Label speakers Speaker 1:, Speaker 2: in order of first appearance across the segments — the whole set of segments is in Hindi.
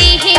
Speaker 1: करती है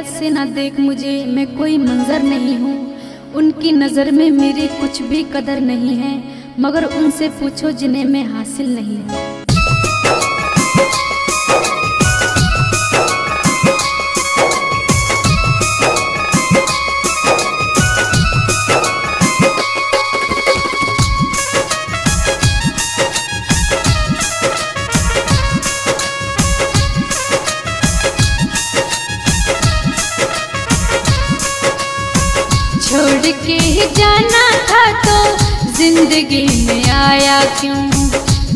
Speaker 1: हैरत से ना देख मुझे, मैं कोई मंजर नहीं हूँ। उनकी नज़र में मेरी कुछ भी कदर नहीं है, मगर उनसे पूछो जिन्हें मैं हासिल नहीं हूँ। ज़िंदगी में आया क्यों?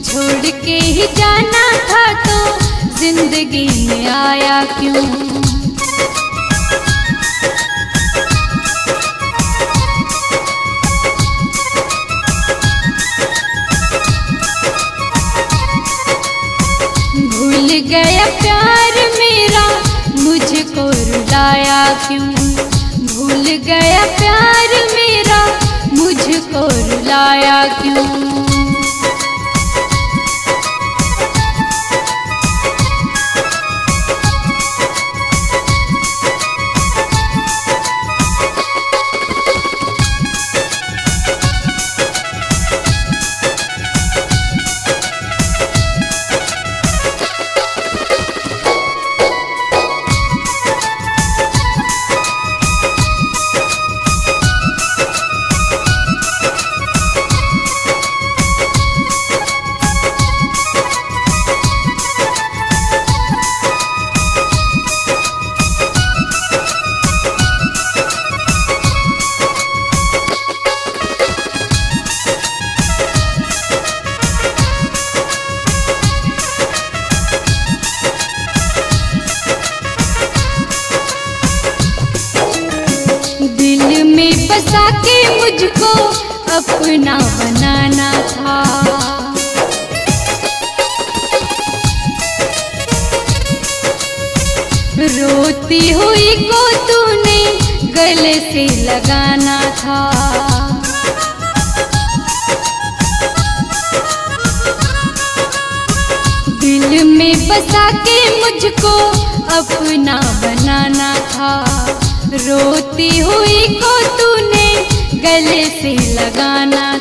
Speaker 1: छोड़ के ही जाना था तो ज़िंदगी में आया क्यों? भूल गया प्यार मेरा, मुझको रुलाया क्यों? भूल गया प्यार मेरा मुझको रुलाया क्यों? में के मुझको अपना बनाना था। रोती हुई को तूने गले से लगाना था। दिल में बसा के मुझको अपना बनाना था। रोती हुई को तूने गले से लगाना।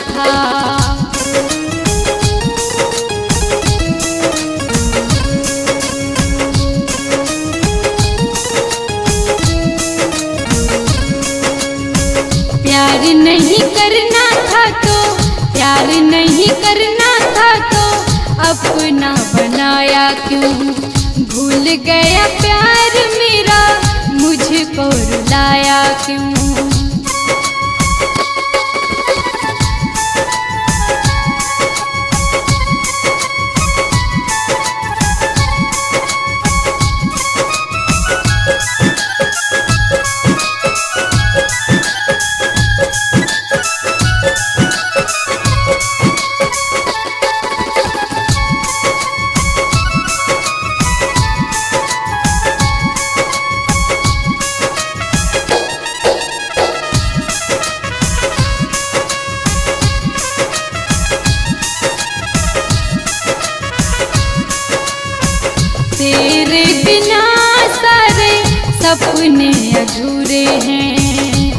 Speaker 1: सपने अधूरे हैं।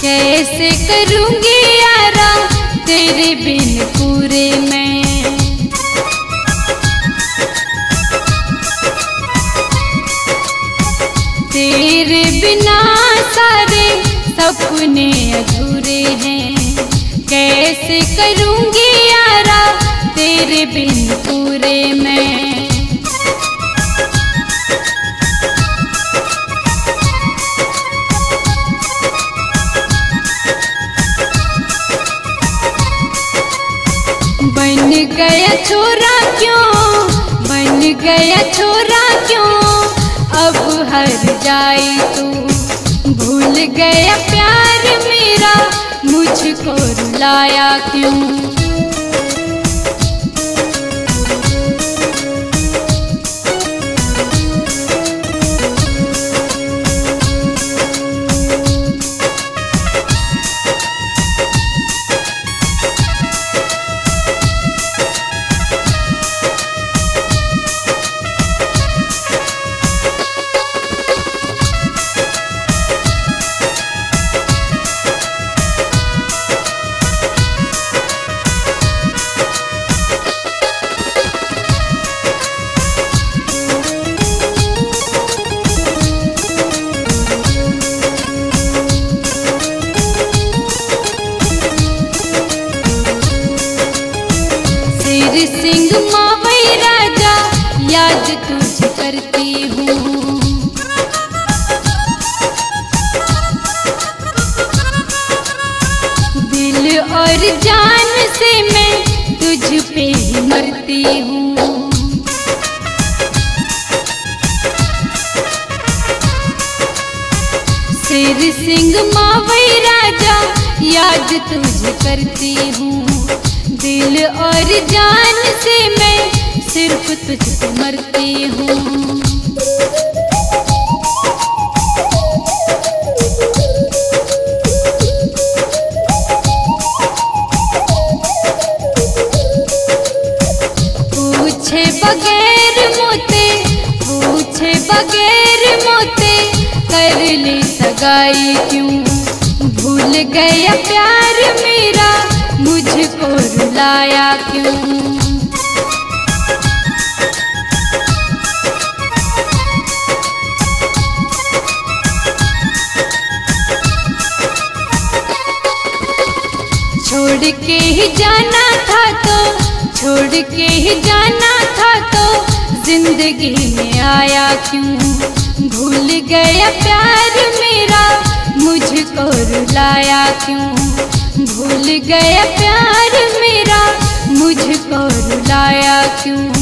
Speaker 1: कैसे करूँगी यारा तेरे बिन पूरे मैं? तेरे बिना सारे सपने अधूरे हैं। कैसे करूँगी यारा तेरे बिन पूरे मैं। बन गया छोरा क्यों? बन गया छोरा क्यों? अब हर जाए तू। भूल गया प्यार मेरा, मुझको रुलाया क्यों? दिल और जान से मैं सिर्फ़ तुझ पे मरती हूँ। पूछे बगैर मोते, पूछे बगैर मोते, कर ली सगाई क्यों? भूल गया प्यार मेरा मुझको रुलाया क्यों? छोड़ के ही जाना था तो छोड़ के ही जाना था तो ज़िंदगी में आया क्यों? भूल गया प्यार मेरा, मुझको रुलाया क्यों? भूल गया प्यार मेरा मुझको रुलाया क्यों?